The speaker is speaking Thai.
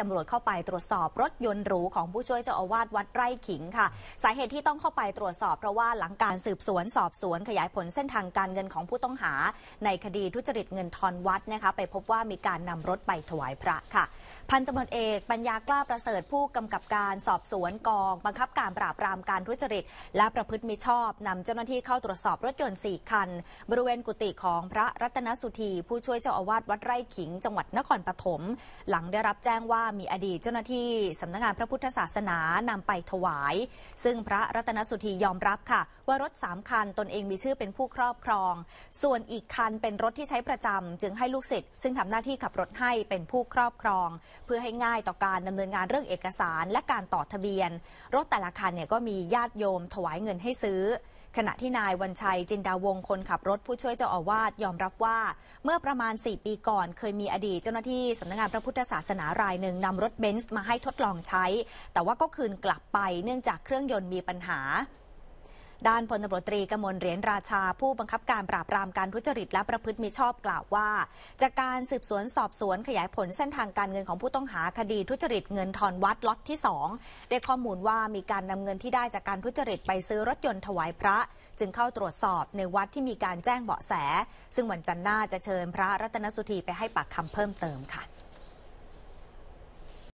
ตำรวจเข้าไปตรวจสอบรถยนต์หรูของผู้ช่วยเจ้าอาวาสวัดไร่ขิงค่ะ สาเหตุที่ต้องเข้าไปตรวจสอบเพราะว่าหลังการสืบสวนสอบสวนขยายผลเส้นทางการเงินของผู้ต้องหา ในคดีทุจริตเงินทอนวัดนะคะไปพบว่ามีการนำรถไปถวายพระค่ะ พันตำรวจเอกปัญญากล้าประเสริฐผู้กำกับการสอบสวนกอง บังคับการปราบปรามการทุจริต และประพฤติมิชอบนำเจ้าหน้าที่เข้าตรวจสอบรถยนต์ 4 คัน บริเวณกุฏิของพระรัตนสุธี ผู้ช่วยเจ้าอาวาสวัดไร่ขิง จังหวัดนครปฐมหลังได้รับแจ้งว่ามีอดีตเจ้าหน้าที่สำนักงานพระพุทธศาสนานำไปถวาย ซึ่งพระรัตนสุธียอมรับค่ะ ว่ารถ 3 คันตนเองมีชื่อเป็นผู้ครอบครอง ส่วนอีกคันเป็นรถที่ใช้ประจำจึงให้ลูกศิษย์ซึ่งทำหน้าที่ขับรถให้เป็นผู้ครอบครองเพื่อให้ง่ายต่อการดำเนินงานเรื่องเอกสารและการต่อทะเบียน รถแต่ละคันเนี่ยก็มีญาติโยมถวายเงินให้ซื้อ ขณะที่นายวันชัยจินดาวงศ์คนขับรถผู้ช่วยเจ้าอาวาสยอมรับว่า เมื่อประมาณ 4 ปีก่อน เคยมีอดีตเจ้าหน้าที่สำนักงานพระพุทธศาสนารายหนึ่งนำรถเบนซ์มาให้ทดลองใช้ แต่ว่าก็คืนกลับไปเนื่องจากเครื่องยนต์มีปัญหา ด้านพลตำรวจตรีกมลเหรียญราชา ผู้บังคับการปราบปรามการทุจริตและประพฤติมิชอบกล่าวว่า จากการสืบสวนสอบสวนขยายผลเส้นทางการเงินของผู้ต้องหาคดีทุจริตเงินทอนวัดล็อตที่ 2 ได้ข้อมูลว่ามีการนำเงินที่ได้จากการทุจริตไปซื้อรถยนต์ถวายพระ จึงเข้าตรวจสอบในวัดที่มีการแจ้งเบาะแส ซึ่งวันจันทร์หน้าจะเชิญพระรัตนสุธีไปให้ปากคำเพิ่มเติมค่ะ